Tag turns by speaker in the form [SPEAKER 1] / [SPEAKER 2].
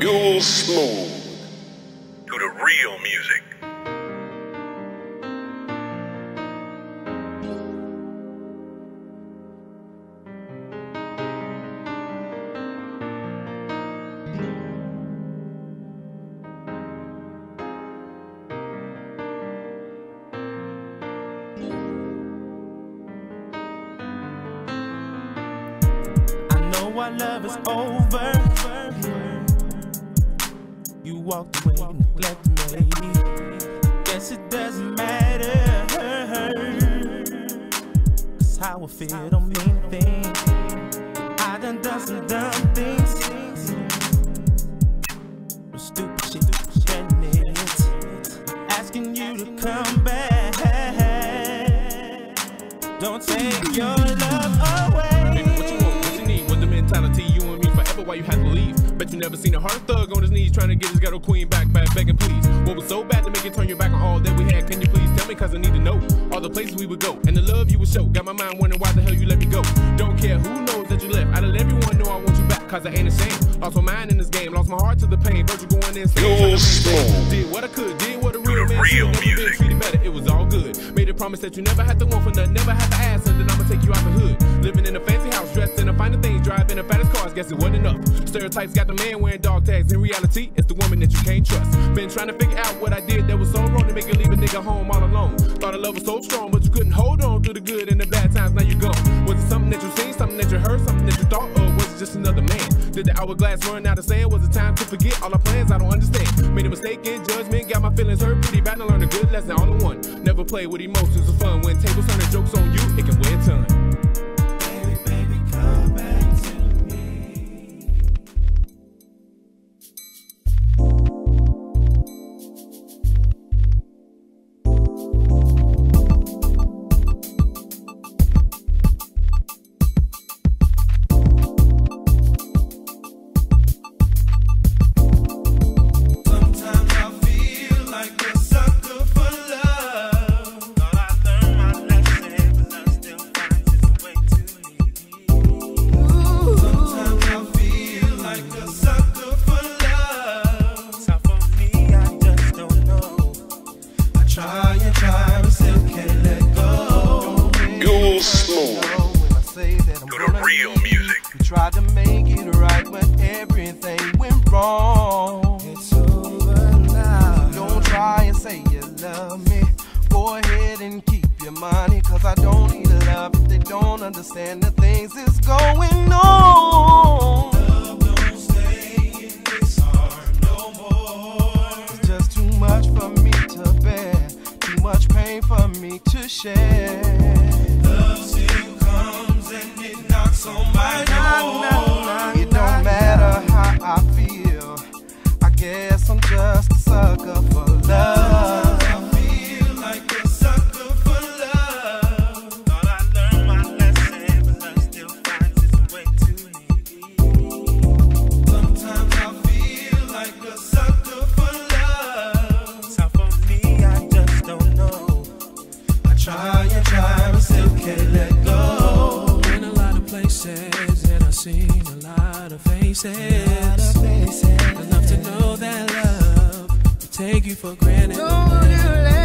[SPEAKER 1] Jewelz Smooth to the real music.
[SPEAKER 2] I know our love is over. Walked away, neglected me. Guess it doesn't matter. Cause how I feel don't mean a thing. I done done some dumb things. Some stupid shit, spending it. Asking you to come back. Don't take your love away.
[SPEAKER 3] Trying to get his ghetto queen back, back, begging please. What was so bad to make you turn your back on all that we had? Can you please tell me, cause I need to know all the places we would go and the love you would show. Got my mind wondering why the hell you let me go. Don't care who knows that you left. I let everyone know I want you back, cause I ain't ashamed. Lost my mind in this game, lost my heart to the pain. Virtual going insane.
[SPEAKER 1] Fuel
[SPEAKER 3] trying
[SPEAKER 1] smooth.
[SPEAKER 3] Did what I could, did what a real man
[SPEAKER 1] real
[SPEAKER 3] been treated better, it was all good. Made a promise that you never had to want for nothing, never had to ask, and then I'ma take you out the hood. Living in a fancy house, dressed in the finer things, driving a guess it wasn't enough. Stereotypes got the man wearing dog tags. In reality, it's the woman that you can't trust. Been trying to figure out what I did that was so wrong to make you leave a nigga home all alone. Thought the love was so strong, but you couldn't hold on through the good and the bad times. Now you gone. Was it something that you seen, something that you heard, something that you thought, or was it just another man? Did the hourglass run out of sand? Was it time to forget all our plans? I don't understand. Made a mistake in judgment, got my feelings hurt pretty bad. to learn a good lesson all in one. Never play with emotions of fun. When tables turn and jokes on you, it can weigh a ton.
[SPEAKER 4] Tried to make it right when everything went wrong.
[SPEAKER 2] It's over now.
[SPEAKER 4] Don't try and say you love me. Go ahead and keep your money, cause I don't need love if they don't understand the things that's going on.
[SPEAKER 2] Don't stay in this heart no more.
[SPEAKER 4] It's just too much for me to bear, too much pain for me to share.
[SPEAKER 2] Knocks
[SPEAKER 5] seen a lot of faces. Enough to know that love will take you for granted. Yours to make.